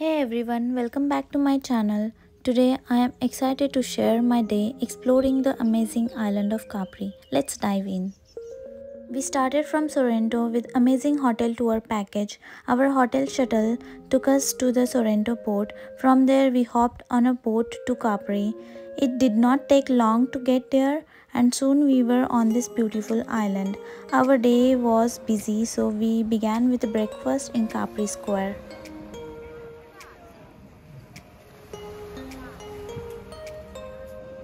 Hey everyone, welcome back to my channel. Today I am excited to share my day exploring the amazing island of Capri. Let's dive in. We started from Sorrento with amazing hotel tour package. Our hotel shuttle took us to the Sorrento port. From there we hopped on a boat to Capri. It did not take long to get there and soon we were on this beautiful island. Our day was busy so we began with breakfast in Capri Square.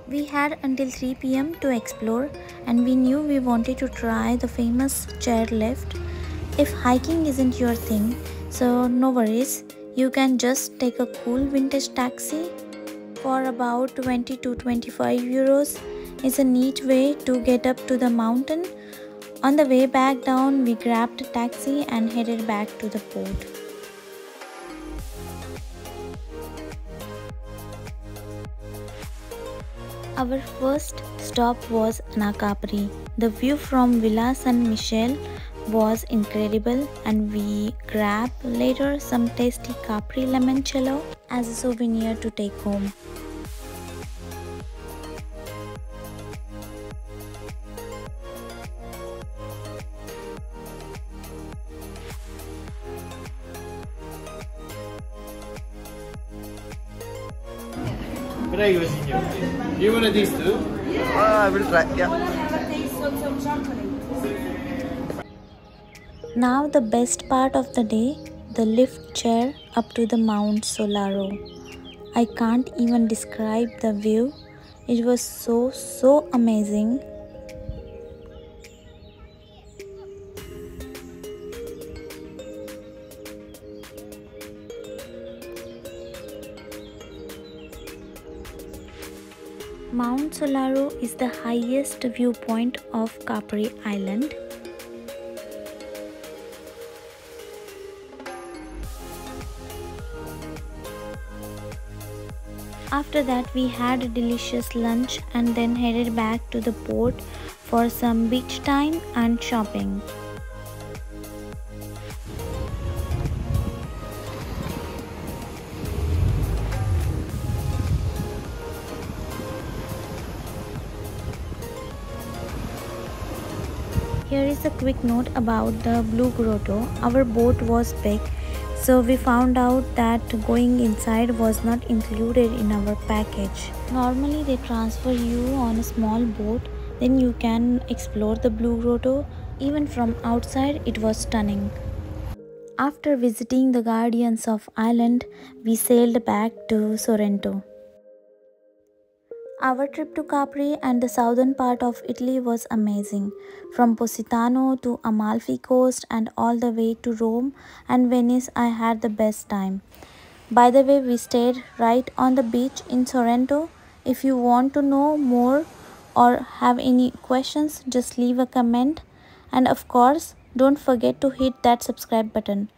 We had until 3 pm to explore and we knew we wanted to try the famous chairlift. If hiking isn't your thing, so no worries, you can just take a cool vintage taxi for about 20 to 25 euros. It's a neat way to get up to the mountain. On the way back down, we grabbed a taxi and headed back to the port. Our first stop was Anacapri. The view from Villa San Michele was incredible and we grabbed later some tasty Capri limoncello as a souvenir to take home. Prego signor. You want this too? Uh, I will try. Yeah. Now the best part of the day, the lift chair up to the Mount Solaro. I can't even describe the view. It was so so amazing. Mount Solaro is the highest viewpoint of Capri Island. After that, we had a delicious lunch and then headed back to the port for some beach time and shopping. Here is a quick note about the Blue Grotto. Our boat was big, so we found out that going inside was not included in our package. Normally, they transfer you on a small boat, then you can explore the Blue Grotto. Even from outside, it was stunning. After visiting the Guardians of Island, we sailed back to Sorrento. Our trip to Capri and the southern part of Italy was amazing. From Positano to Amalfi Coast and all the way to Rome and Venice, I had the best time. By the way, we stayed right on the beach in Sorrento. If you want to know more or have any questions, just leave a comment. And of course, don't forget to hit that subscribe button.